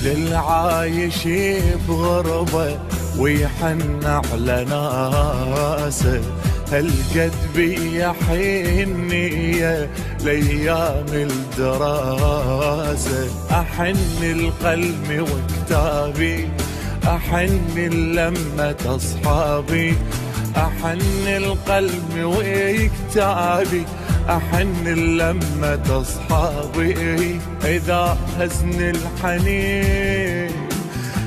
مثل العايش بغربة ويحن على ناسه هالقد بيا حنية لأيام الدراسة. أحن القلم وكتابي أحن لمة أصحابي أحن القلم وكتابي. أحن لمة أصحابي إذا هزن الحنين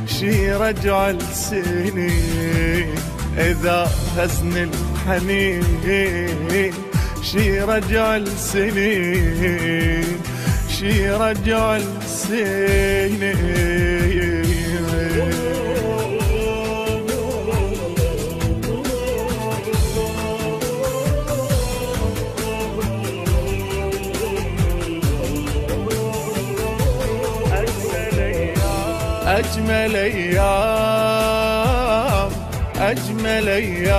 شي رجع السنين إذا هزن الحنين شي رجع السنين شي رجع السنين أجمل أيام أجمل أيام.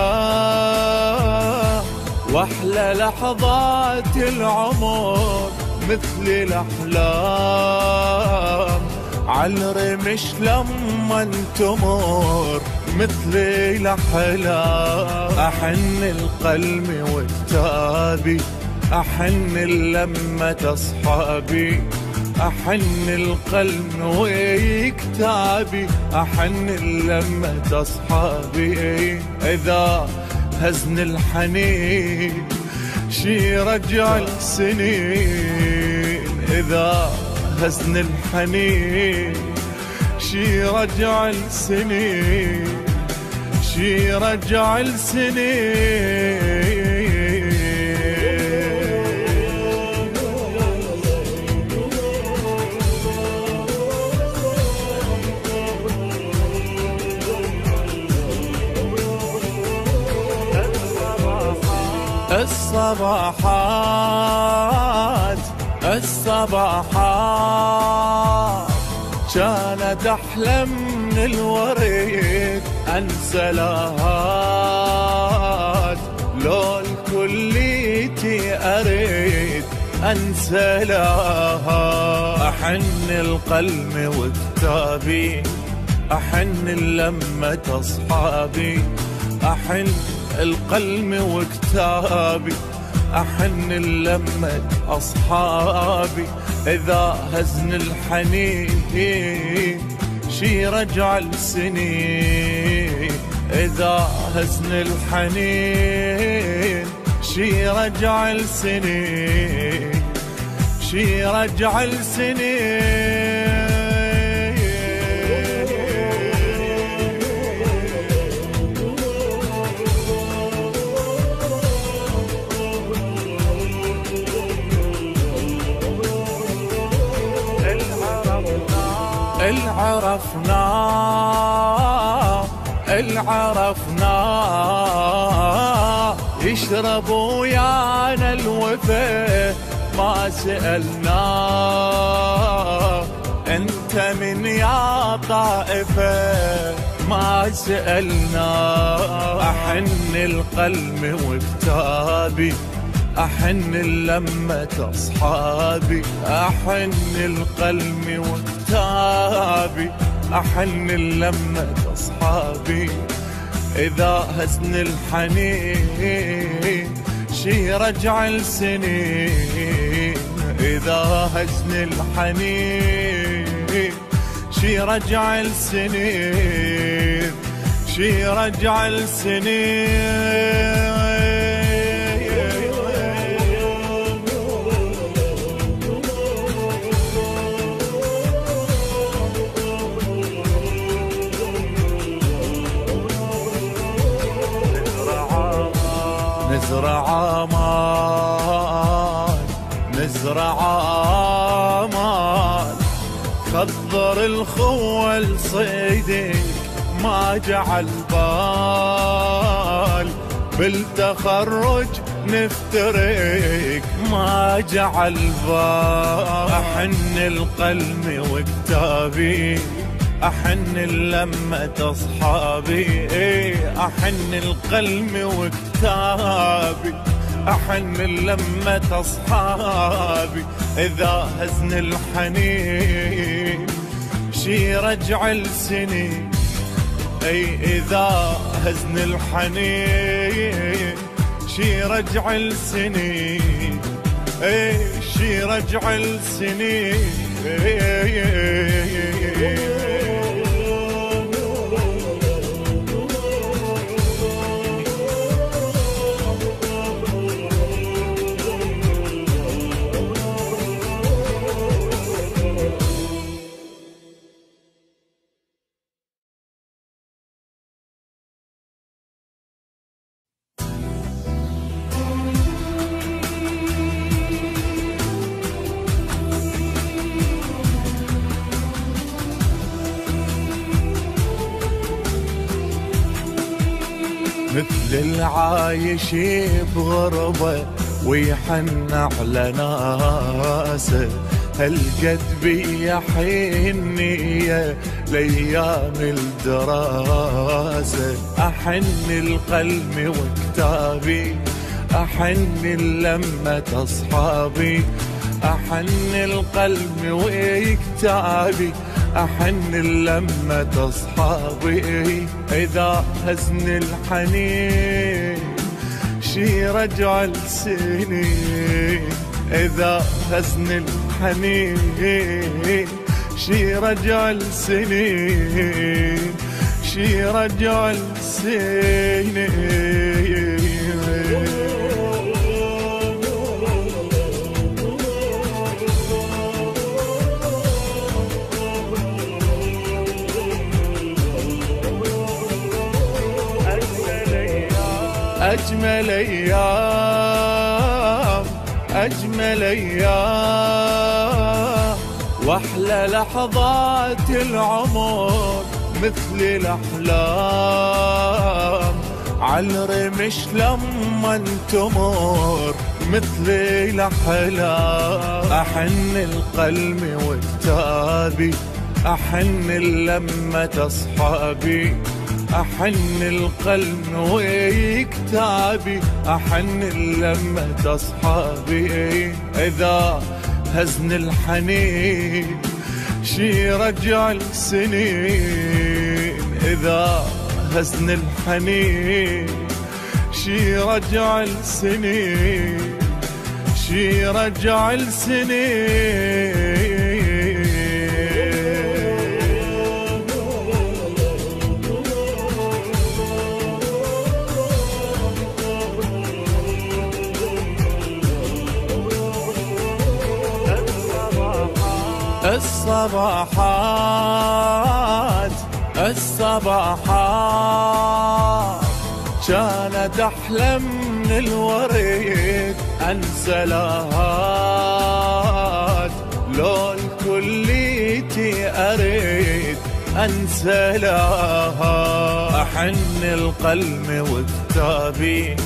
وأحلى لحظات العمر مثل الأحلام. عالرمش لما تمر مثل الأحلام. أحن القلم وكتابي أحن لمة أصحابي. أحن القلم وكتابي أحن لمة أصحابي إذا هزن الحنين شي رجع السنين. إذا هزن الحنين شي رجع السنين. شي رجع السنين. الصباحات الصباحات. كانت أحلى من الوريد أنسى لهات لو الكليتي أريد أنسى لها أحن القلم وكتابي أحن لمة أصحابي أحن القلم وكتابي أحن لمة أصحابي إذا هزن الحنين شي رجع السنين إذا هزن الحنين شي رجع السنين شي رجع السنين العرفنا يشرب ويانا الوفا ما سألنا. انت من يا طائفة ما سألنا. أحن القلم وكتابي أحن لمة أصحابي أحن القلم وكتابي أحن لمة أصحابي. إذا هزن الحنين شي رجع السنين. إذا هزن الحنين شي رجع السنين. شي رجع السنين. نزرع أمان نزرع أمان خضر الخوة لصيدك ما جعل بال. بالتخرج نفترق ما جعل بال. أحن القلم وكتابي أحن لمة أصحابي إيه أحن القلم وكتابي. أحن لمة أصحابي إذا هزن الحنين. شي رجع السنين أي إذا هزن الحنين. شي رجع السنين اي شي رجع السنين العايش بغربة ويحن على ناسه. هالقد بيا حنية لأيام الدراسة؟ أحن القلم وكتابي أحن لمة أصحابي أحن القلم وكتابي. أحن لمة أصحابي إذا هزن الحنين شي رجع السنين إذا هزن الحنين شي رجع السنين شي رجع السنين أجمل أيام أجمل أيام. وأحلى لحظات العمر مثل الأحلام. عالرمش لما تمر مثل الأحلام. أحن القلم وكتابي أحن لمة أصحابي. أحن القلم وكتابي أحن لمة أصحابي إذا هزن الحنين شي رجع السنين إذا هزن الحنين شي رجع السنين شي رجع السنين الصباحات الصباحات. كانت أحلى من الوريد انسى لهات لو الكليتي أريد انسى أحن القلم وكتابي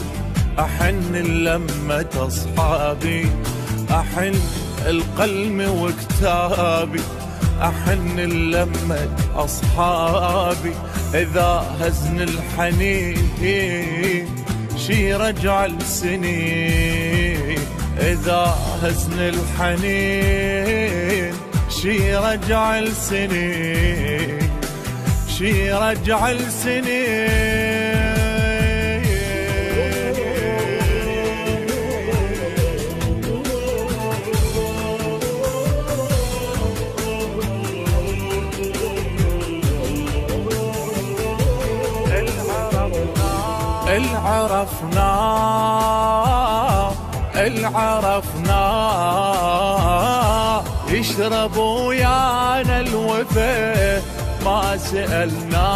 أحن لمة اصحابي أحن القلم وكتابي أحن لمة أصحابي إذا هزن الحنين شي رجع السنين إذا هزن الحنين شي رجع السنين شي رجع السنين العرفنا العرفنا يشرب ويانا الوفا ما سألنا.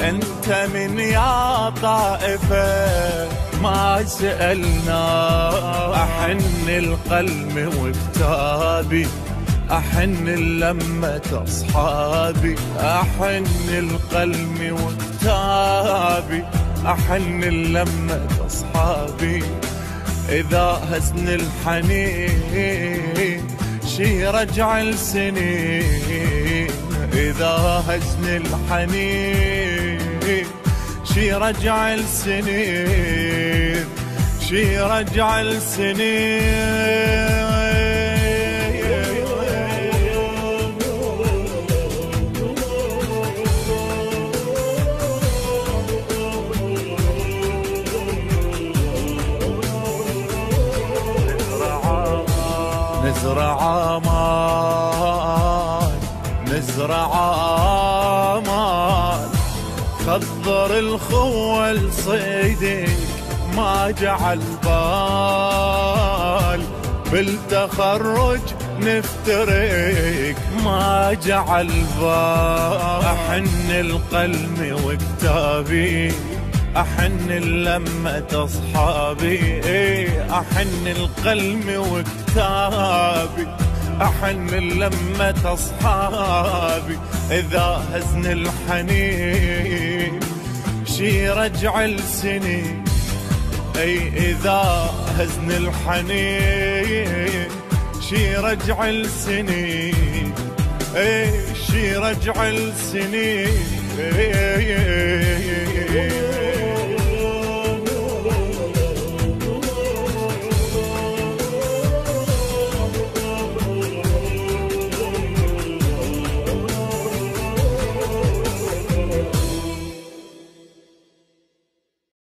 أنت من يا طائفة ما سألنا. أحن القلم وكتابي أحن لمة أصحابي أحن القلم وكتابي. أحن لمة أصحابي إذا هزن الحنين شي رجع السنين إذا هزن الحنين شي رجع السنين شي رجع السنين آمال خضر الخوة لصيدك ما جعل بال. بالتخرج نفترق ما جعل بال. أحن القلم وكتابي أحن لمة أصحابي إيه، أحن القلم وكتابي أحن لمة أصحابي إذا هزن الحنين. شي رجع السنين أي إذا هزن الحنين. شي رجع السنين أي شي رجع السنين